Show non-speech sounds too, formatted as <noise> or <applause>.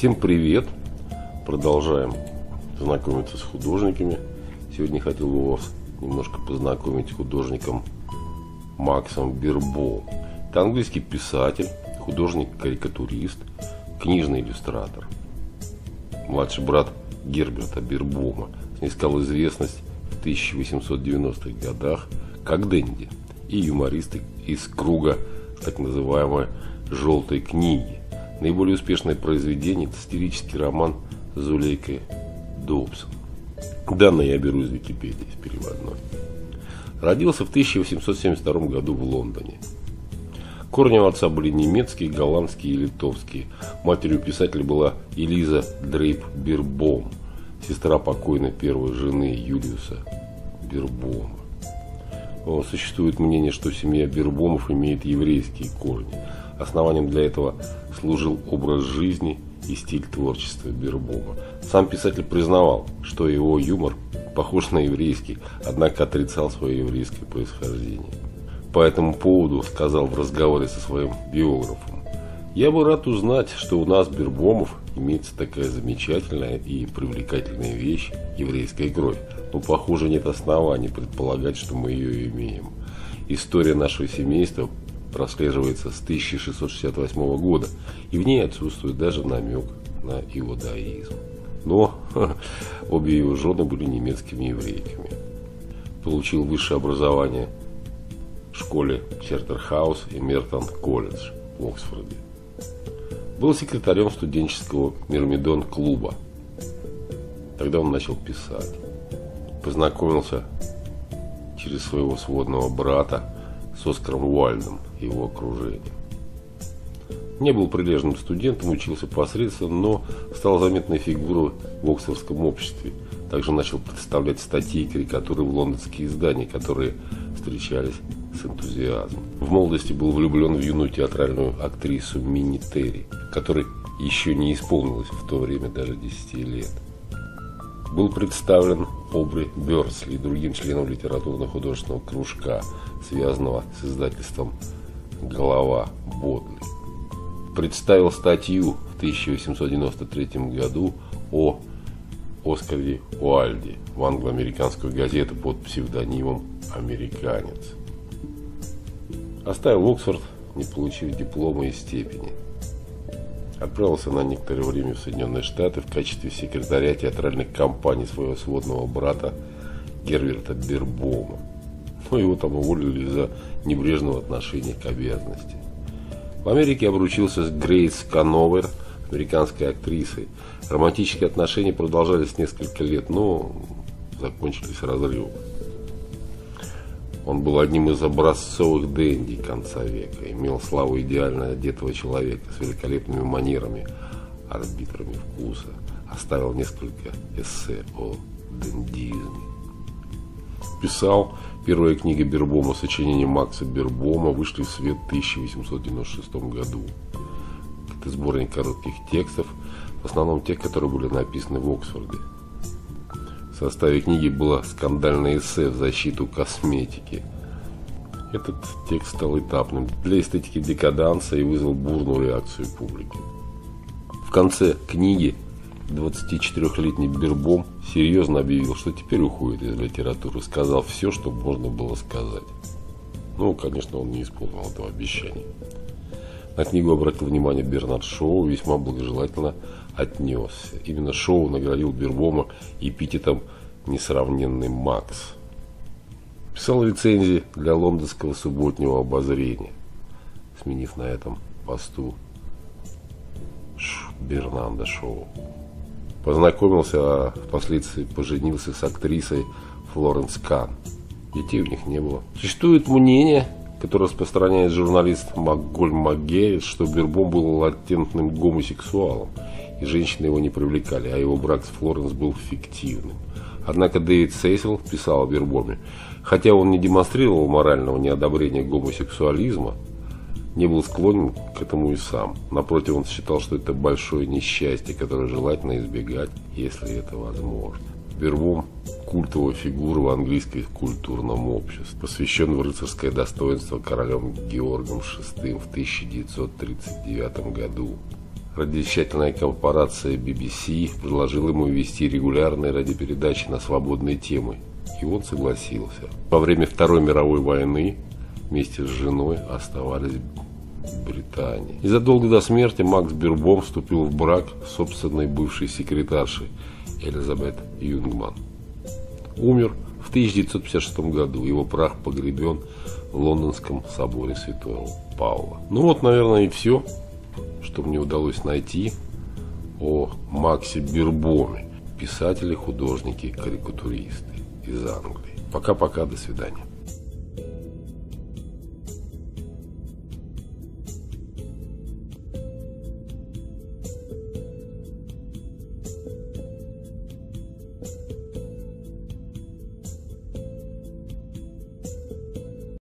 Всем привет! Продолжаем знакомиться с художниками. Сегодня хотел бы вас немножко познакомить с художником Максом Бирбо. Это английский писатель, художник-карикатурист, книжный иллюстратор. Младший брат Герберта Бирбома снискал известность в 1890-х годах как Дэнди и юмористы из круга так называемой «желтой книги». Наиболее успешное произведение – это сатирический роман Зулейкой Добсон. Данные я беру из Википедии, из переводной. Родился в 1872 году в Лондоне. Корни у отца были немецкие, голландские и литовские. Матерью писателя была Элиза Дрейп Бирбом, сестра покойной первой жены Юлиуса Бирбома. Существует мнение, что семья Бирбомов имеет еврейские корни. Основанием для этого служил образ жизни и стиль творчества Бирбома. Сам писатель признавал, что его юмор похож на еврейский, однако отрицал свое еврейское происхождение. По этому поводу сказал в разговоре со своим биографом. Я бы рад узнать, что у нас, Бирбомов, имеется такая замечательная и привлекательная вещь – еврейская кровь. Но, похоже, нет оснований предполагать, что мы ее имеем. История нашего семейства прослеживается с 1668 года, и в ней отсутствует даже намек на иудаизм. Но <laughs> обе его жены были немецкими еврейками. Получил высшее образование в школе Чертерхаус и Мертон колледж в Оксфорде. Был секретарем студенческого Мирмидон клуба. Тогда он начал писать. Познакомился через своего сводного брата с Оскаром Уальдом и его окружением. Не был прилежным студентом, учился посредственно, но стал заметной фигурой в Оксфордском обществе. Также начал представлять статьи и карикатуры в лондонские издания, которые встречались с энтузиазмом. В молодости был влюблен в юную театральную актрису Минни Терри, которой еще не исполнилось в то время даже 10 лет. Был представлен Обри Бёрсли и другим членам литературно-художественного кружка, связанного с издательством «Голова Бодли». Представил статью в 1893 году о Оскаре Уальде в англо-американскую газету под псевдонимом «Американец». Оставил Оксфорд, не получив диплома и степени. Отправился на некоторое время в Соединенные Штаты в качестве секретаря театральной компании своего сводного брата Герверта Бербома. Но его там уволили за небрежного отношения к обязанности. В Америке обручился с Грейс Кановер, американской актрисой. Романтические отношения продолжались несколько лет, но закончились разрывом. Он был одним из образцовых дэнди конца века, имел славу идеально одетого человека с великолепными манерами, арбитрами вкуса, оставил несколько эссе о дендизме. Писал Первая книга Бербома, сочинения Макса Бербома, вышли в свет в 1896 году. Это сборник коротких текстов, в основном тех, которые были написаны в Оксфорде. В составе книги было скандальное эссе в защиту косметики. Этот текст стал этапным для эстетики декаданса и вызвал бурную реакцию публики. В конце книги 24-летний Бербом серьезно объявил, что теперь уходит из литературы, сказал все, что можно было сказать. Ну, конечно, он не исполнил этого обещания. На книгу обратил внимание Бернард Шоу, весьма благожелательно отнесся. Именно Шоу наградил Бербома эпитетом «Несравненный Макс». Писал рецензии для лондонского субботнего обозрения, сменив на этом посту Бернанда Шоу. Познакомился, а впоследствии поженился с актрисой Флоренс Кан. Детей у них не было. Существует мнение, которое распространяет журналист Макголь Маггейс, что Бербом был латентным гомосексуалом, и женщины его не привлекали, а его брак с Флоренс был фиктивным. Однако Дэвид Сейсел писал о Бербоме, хотя он не демонстрировал морального неодобрения гомосексуализма, не был склонен этому и сам. Напротив, он считал, что это большое несчастье, которое желательно избегать, если это возможно. Бербом – культовая фигура в английском культурном обществе, посвящен в рыцарское достоинство королем Георгом VI в 1939 году. радиовещательная корпорация BBC предложила ему вести регулярные радиопередачи на свободные темы, и он согласился. Во время Второй мировой войны вместе с женой оставались Британии. Незадолго до смерти Макс Бирбом вступил в брак с собственной бывшей секретаршей Элизабет Юнгман. Умер в 1956 году. Его прах погребен в Лондонском соборе Святого Павла. Ну вот, наверное, и все, что мне удалось найти о Максе Бирбоме, писателе, художнике, карикатуристы из Англии. Пока-пока, до свидания.